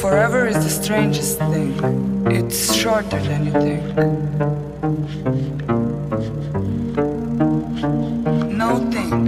Forever is the strangest thing. It's shorter than you think. No think.